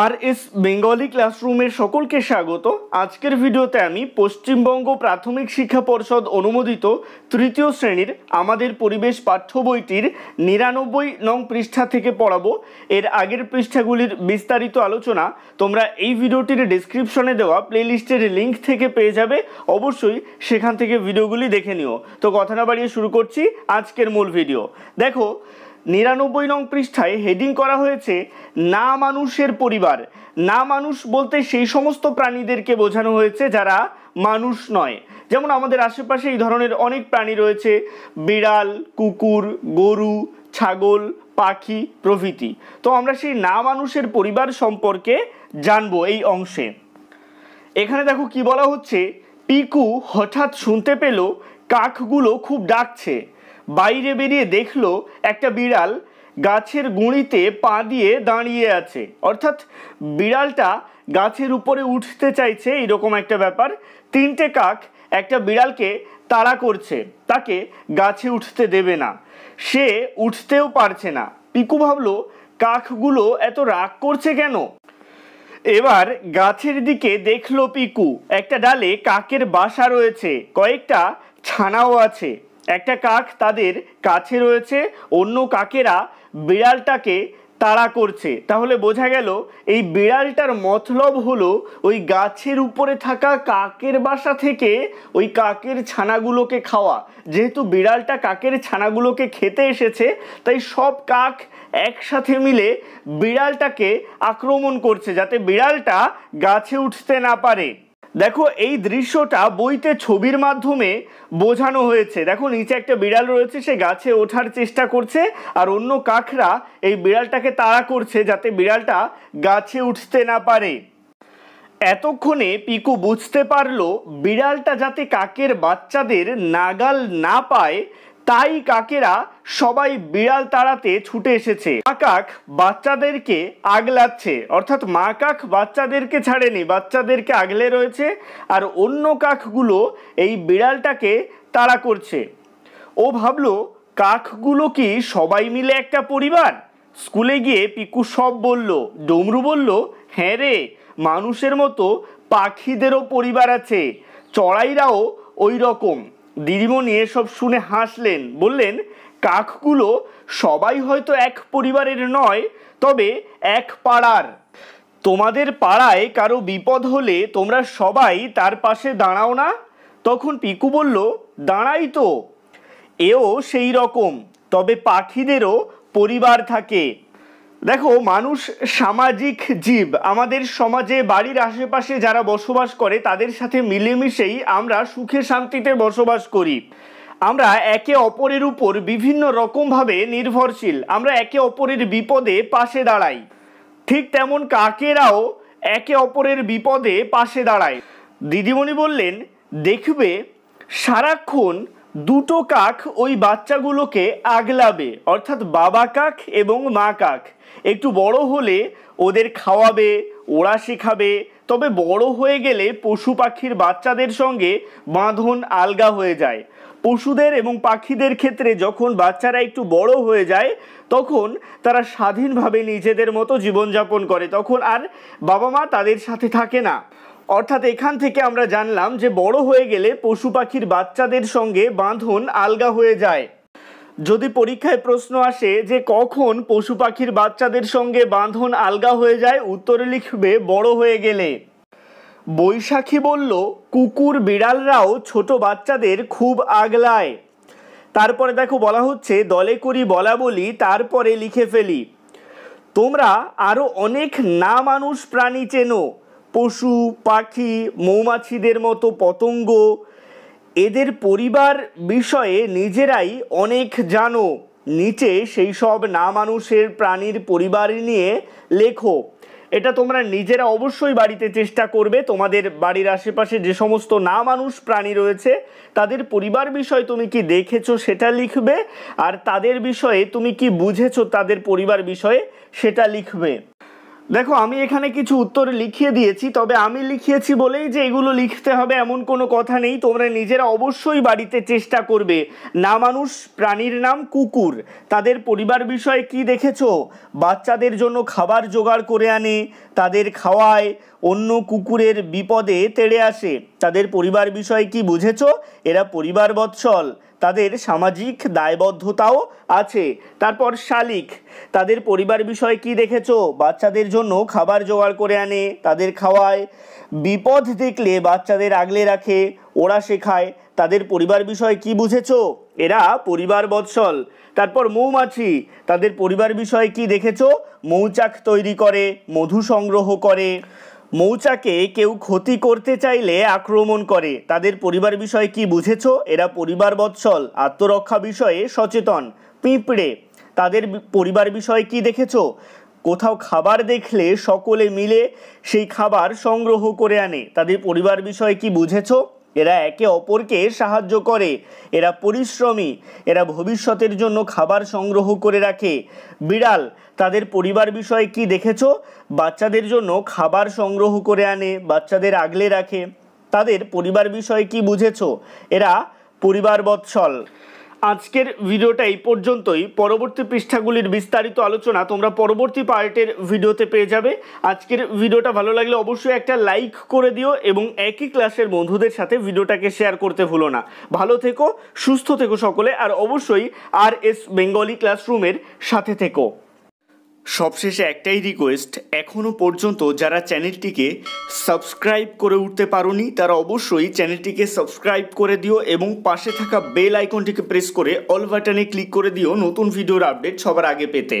আর S Bengali ক্লাসরুমের সকলকে স্বাগত। আজকের ভিডিওতে আমি পশ্চিমবঙ্গ প্রাথমিক শিক্ষা পর্ষদ অনুমোদিত তৃতীয় শ্রেণির আমাদের পরিবেশ পাঠ্য বইটির নিরানব্বই নং পৃষ্ঠা থেকে পড়াবো। এর আগের পৃষ্ঠাগুলির বিস্তারিত আলোচনা তোমরা এই ভিডিওটির ডিসক্রিপশনে দেওয়া প্লেলিস্টের লিঙ্ক থেকে পেয়ে যাবে। অবশ্যই সেখান থেকে ভিডিওগুলি দেখে নিও। তো কথা না বাড়িয়ে শুরু করছি আজকের মূল ভিডিও। দেখো নিরানব্বই নং পৃষ্ঠায় হেডিং করা হয়েছে, না মানুষের পরিবার। না মানুষ বলতে সেই সমস্ত প্রাণীদেরকে বোঝানো হয়েছে যারা মানুষ নয়। যেমন আমাদের আশেপাশে এই ধরনের অনেক প্রাণী রয়েছে, বিড়াল, কুকুর, গরু, ছাগল, পাখি প্রভৃতি। তো আমরা সেই না মানুষের পরিবার সম্পর্কে জানব এই অংশে। এখানে দেখো কি বলা হচ্ছে, পিকু হঠাৎ শুনতে পেল, কাকগুলো খুব ডাকছে। বাইরে বেরিয়ে দেখল একটা বিড়াল গাছের গুঁড়িতে পা দিয়ে দাঁড়িয়ে আছে। অর্থাৎ বিড়ালটা গাছের উপরে উঠতে চাইছে, এরকম একটা ব্যাপার। তিনটে কাক একটা বিড়ালকে তাড়া করছে, তাকে গাছে উঠতে দেবে না। সে উঠতেও পারছে না। পিকু ভাবলো, কাকগুলো এত রাগ করছে কেন? এবার গাছের দিকে দেখল পিকু। একটা ডালে কাকের বাসা রয়েছে, কয়েকটা ছানাও আছে। একটা কাক তাদের কাছে রয়েছে, অন্য কাকেরা বিড়ালটাকে তাড়া করছে। তাহলে বোঝা গেল, এই বিড়ালটার মতলব হলো, ওই গাছের উপরে থাকা কাকের বাসা থেকে ওই কাকের ছানাগুলোকে খাওয়া। যেহেতু বিড়ালটা কাকের ছানাগুলোকে খেতে এসেছে, তাই সব কাক একসাথে মিলে বিড়ালটাকে আক্রমণ করছে, যাতে বিড়ালটা গাছে উঠতে না পারে। দেখো, এই দৃশ্যটা বইতে ছবির মাধ্যমে বোঝানো হয়েছে। দেখো, নিচে একটা বিড়াল রয়েছে, সে গাছে ওঠার চেষ্টা করছে, আর অন্য কাকরা এই বিড়ালটাকে তাড়া করছে যাতে বিড়ালটা গাছে উঠতে না পারে। এতক্ষণে পিকু বুঝতে পারল, বিড়ালটা যাতে কাকের বাচ্চাদের নাগাল না পায় তাই কাকেরা সবাই বিড়াল তাড়াতে ছুটে এসেছে। মা কাক বাচ্চাদেরকে আগলাচ্ছে, অর্থাৎ মা কাক বাচ্চাদেরকে ছাড়েনি, বাচ্চাদেরকে আগলে রয়েছে আর অন্য কাকগুলো এই বিড়ালটাকে তাড়া করছে। ও ভাবলো, কাকগুলো কি সবাই মিলে একটা পরিবার? স্কুলে গিয়ে পিকু সব বলল, ডমরু বলল হ্যাঁ রে, মানুষের মতো পাখিদেরও পরিবার আছে, চড়াইরাও ওই রকম। দিদিমণি এসব শুনে হাসলেন, বললেন, কাকগুলো সবাই হয়তো এক পরিবারের নয়, তবে এক পাড়ার। তোমাদের পাড়ায় কারও বিপদ হলে তোমরা সবাই তার পাশে দাঁড়াও না? তখন পিকু বলল, দাঁড়াই তো। এও সেই রকম, তবে পাখিদেরও পরিবার থাকে। দেখো, মানুষ সামাজিক জীব। আমাদের সমাজে, বাড়ির আশেপাশে যারা বসবাস করে, তাদের সাথে মিলেমিশেই আমরা সুখে শান্তিতে বসবাস করি। আমরা একে অপরের উপর বিভিন্ন রকমভাবে নির্ভরশীল। আমরা একে অপরের বিপদে পাশে দাঁড়াই। ঠিক তেমন কাকেরাও একে অপরের বিপদে পাশে দাঁড়ায়। দিদিমণি বললেন, দেখবে, সারাক্ষণ দুটো কাক ওই বাচ্চাগুলোকে আগলাবে, অর্থাৎ বাবা কাক এবং মা কাক। একটু বড় হলে ওদের খাওয়াবে, ওরা শেখাবে, তবে বড় হয়ে গেলে পশু পাখির বাচ্চাদের সঙ্গে বাঁধন আলগা হয়ে যায়। পশুদের এবং পাখিদের ক্ষেত্রে যখন বাচ্চারা একটু বড় হয়ে যায়, তখন তারা স্বাধীনভাবে নিজেদের মতো জীবনযাপন করে। তখন আর বাবা মা তাদের সাথে থাকে না। অর্থাৎ এখান থেকে আমরা জানলাম যে বড় হয়ে গেলে পশু পাখির বাচ্চাদের সঙ্গে বাঁধন আলগা হয়ে যায়। যদি পরীক্ষায় প্রশ্ন আসে যে কখন পশু পাখির বাচ্চাদের সঙ্গে বাঁধন আলগা হয়ে যায়, উত্তরে লিখবে বড় হয়ে গেলে। বৈশাখী বলল, কুকুর বিড়ালরাও ছোট বাচ্চাদের খুব আগলায়। তারপরে দেখো বলা হচ্ছে, দলে করি বলা বলি, তারপরে লিখে ফেলি। তোমরা আরও অনেক না মানুষ প্রাণী চেনো। পশু, পাখি, মৌমাছিদের মতো পতঙ্গ, এদের পরিবার বিষয়ে নিজেরাই অনেক জানো। নিচে সেই সব না মানুষের প্রাণীর পরিবার নিয়ে লেখো। এটা তোমরা নিজেরা অবশ্যই বাড়িতে চেষ্টা করবে। তোমাদের বাড়ির আশেপাশে যে সমস্ত না মানুষ প্রাণী রয়েছে, তাদের পরিবার বিষয় তুমি কি দেখেছ সেটা লিখবে, আর তাদের বিষয়ে তুমি কি বুঝেছ তাদের পরিবার বিষয়ে সেটা লিখবে। দেখো, আমি এখানে কিছু উত্তর লিখিয়ে দিয়েছি, তবে আমি লিখিয়েছি বলেই যে এগুলো লিখতে হবে, এমন কোনো কথা নেই। তোমরা নিজেরা অবশ্যই বাড়িতে চেষ্টা করবে। না মানুষ প্রাণীর নাম কুকুর। তাদের পরিবার বিষয়ে কি দেখেছ? বাচ্চাদের জন্য খাবার জোগাড় করে আনে, তাদের খাওয়ায় অন্য কুকুরের বিপদে তেড়ে আসে। তাদের পরিবার বিষয়ে কি বুঝেছ? এরা পরিবার বৎসল। তাদের সামাজিক দায়বদ্ধতাও আছে। তারপর শালিক। তাদের পরিবার বিষয়ে কি দেখেছ? বাচ্চাদের জন্য খাবার জোগাড় করে আনে, তাদের খাওয়ায়। বিপদ দেখলে বাচ্চাদের আগলে রাখে, ওরা শেখায়। তাদের পরিবার বিষয়ে কি বুঝেছ? এরা পরিবার বৎসল। তারপর মৌমাছি। তাদের পরিবার বিষয়ে কি দেখেছ? মৌচাক তৈরি করে, মধু সংগ্রহ করে। মৌচাকে কেউ ক্ষতি করতে চাইলে আক্রমণ করে। তাদের পরিবার বিষয়ে কি বুঝেছ? এরা পরিবার বৎসল, আত্মরক্ষা বিষয়ে সচেতন, পিঁপড়ে। তাদের পরিবার বিষয়ে কি দেখেছ? কোথাও খাবার দেখলে সকলে মিলে সেই খাবার সংগ্রহ করে আনে। তাদের পরিবার বিষয়ে কি বুঝেছ? এরা একে অপরকে সাহায্য করে। এরা পরিশ্রমী, এরা ভবিষ্যতের জন্য খাবার সংগ্রহ করে রাখে। বিড়াল, তাদের পরিবার বিষয়ে কি দেখেছ? বাচ্চাদের জন্য খাবার সংগ্রহ করে আনে, বাচ্চাদের আগলে রাখে। তাদের পরিবার বিষয়ে কি বুঝেছ? এরা পরিবার বৎসল আজকের ভিডিওটা এই পর্যন্তই। পরবর্তী পৃষ্ঠাগুলির বিস্তারিত আলোচনা তোমরা পরবর্তী পার্টের ভিডিওতে পেয়ে যাবে। আজকের ভিডিওটা ভালো লাগলে অবশ্যই একটা লাইক করে দিও এবং একই ক্লাসের বন্ধুদের সাথে ভিডিওটাকে শেয়ার করতে ভুলো না। ভালো থেকো, সুস্থ থেকো সকলে, আর অবশ্যই আর এস বেঙ্গলি ক্লাসরুমের সাথে থেকো। সবশেষে একটাই রিকোয়েস্ট এখনও পর্যন্ত যারা চ্যানেলটিকে সাবস্ক্রাইব করে উঠতে পারোনি, তারা অবশ্যই চ্যানেলটিকে সাবস্ক্রাইব করে দিও এবং পাশে থাকা বেল আইকনটিকে প্রেস করে অল বাটনে ক্লিক করে দিও নতুন ভিডিওর আপডেট সবার আগে পেতে।